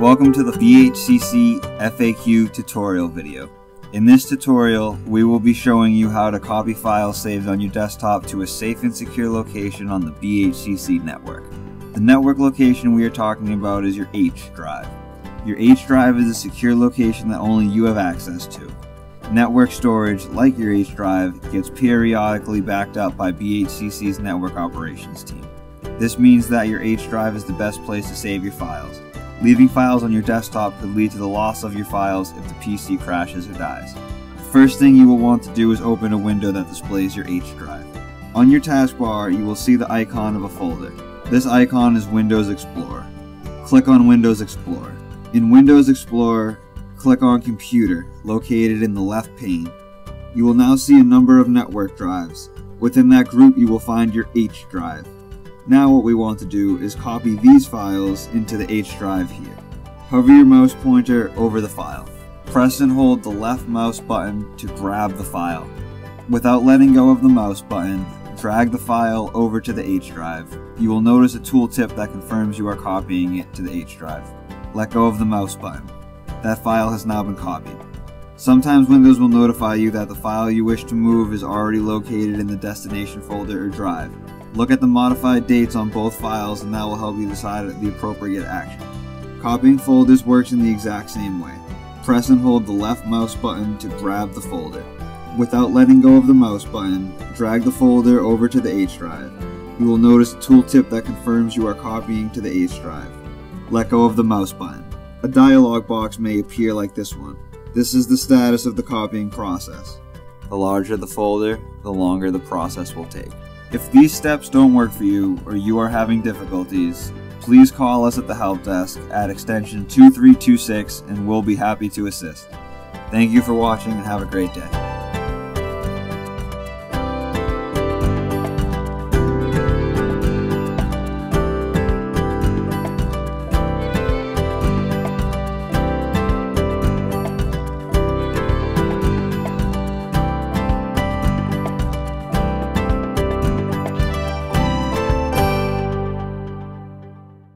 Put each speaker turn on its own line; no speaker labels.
Welcome to the BHCC FAQ tutorial video. In this tutorial, we will be showing you how to copy files saved on your desktop to a safe and secure location on the BHCC network. The network location we are talking about is your H drive. Your H drive is a secure location that only you have access to. Network storage, like your H drive, gets periodically backed up by BHCC's network operations team. This means that your H drive is the best place to save your files. Leaving files on your desktop could lead to the loss of your files if the PC crashes or dies. The first thing you will want to do is open a window that displays your H drive. On your taskbar, you will see the icon of a folder. This icon is Windows Explorer. Click on Windows Explorer. In Windows Explorer, click on Computer, located in the left pane. You will now see a number of network drives. Within that group, you will find your H drive. Now what we want to do is copy these files into the H drive here. Hover your mouse pointer over the file. Press and hold the left mouse button to grab the file. Without letting go of the mouse button, drag the file over to the H drive. You will notice a tooltip that confirms you are copying it to the H drive. Let go of the mouse button. That file has now been copied. Sometimes Windows will notify you that the file you wish to move is already located in the destination folder or drive. Look at the modified dates on both files and that will help you decide the appropriate action. Copying folders works in the exact same way. Press and hold the left mouse button to grab the folder. Without letting go of the mouse button, drag the folder over to the H drive. You will notice a tooltip that confirms you are copying to the H drive. Let go of the mouse button. A dialog box may appear like this one. This is the status of the copying process. The larger the folder, the longer the process will take. If these steps don't work for you or you are having difficulties, please call us at the help desk at extension 2326 and we'll be happy to assist. Thank you for watching and have a great day.